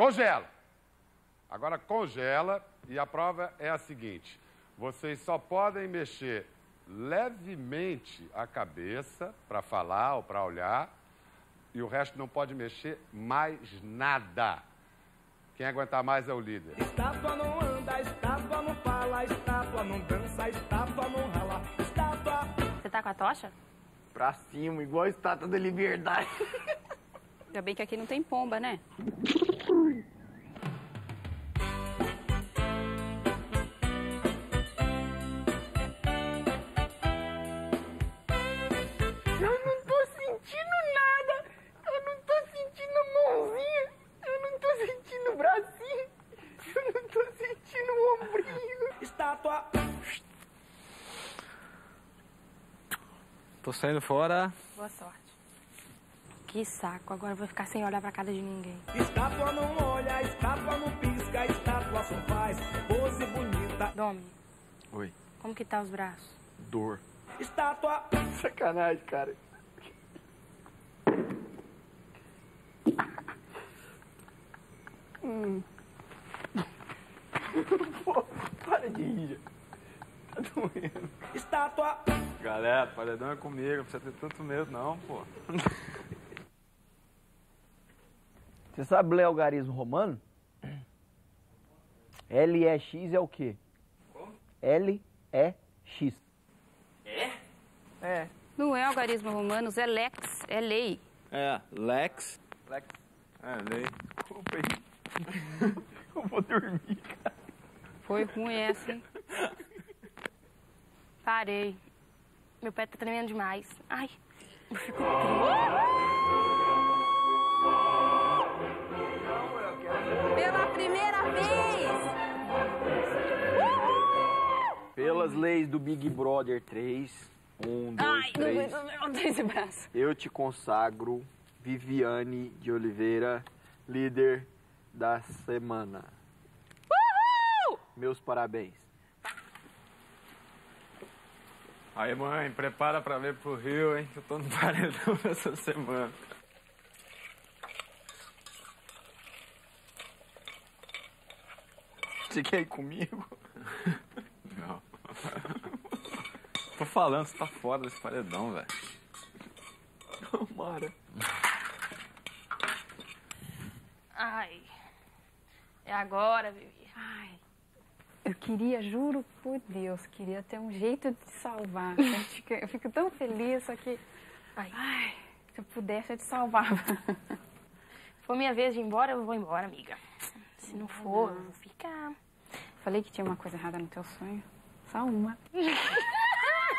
Congela. Agora congela e a prova é a seguinte: vocês só podem mexer levemente a cabeça para falar ou para olhar e o resto não pode mexer mais nada. Quem aguentar mais é o líder. Estátua não anda, estátua não fala, estátua não dança, estátua não rala, estátua. Você tá com a tocha? Pra cima, igual a estátua da liberdade. Ainda bem que aqui não tem pomba, né? Eu não tô sentindo nada. Eu não tô sentindo mãozinha. Eu não tô sentindo bracinho. Eu não tô sentindo o ombrinho. Estátua. Tô saindo fora. Boa sorte. Que saco, agora eu vou ficar sem olhar pra cara de ninguém. Estátua não olha, estátua não pisca, estátua só faz pose bonita. Domi, Oi. como que tá os braços? Dor. Estátua. Sacanagem, cara. Hum. Pô, para de rir. Tá doendo. Estátua. Galera, paredão é comigo, não precisa ter tanto medo não, pô. Você sabe ler algarismo romano? L E X é o quê? L E X. É? É. Não é algarismo romano, é lex, é lei. É, Lex. Lex. É, lei. Desculpa aí. Eu vou dormir, cara. Foi ruim essa, hein? Parei. Meu pé tá tremendo demais. Ai, eu fico Pela Pelas leis do Big Brother 3, 1, 2, Ai, não 3, aguento não, esse braço. eu te consagro Viviane de Oliveira, líder da semana. Meus parabéns. Aí, mãe, prepara pra vir pro Rio, hein? Que eu tô no paredão essa semana. Você quer ir comigo? Falando, você tá fora desse paredão, velho. Tomara. Ai. É agora, Vivi. Ai. Eu queria, juro por Deus, queria ter um jeito de salvar. Eu fico, eu fico tão feliz, só que. Ai. Ai, se eu pudesse, eu te salvava. Se for minha vez de ir embora, eu vou embora, amiga. Se não for, eu vou ficar. Falei que tinha uma coisa errada no teu sonho. Só uma.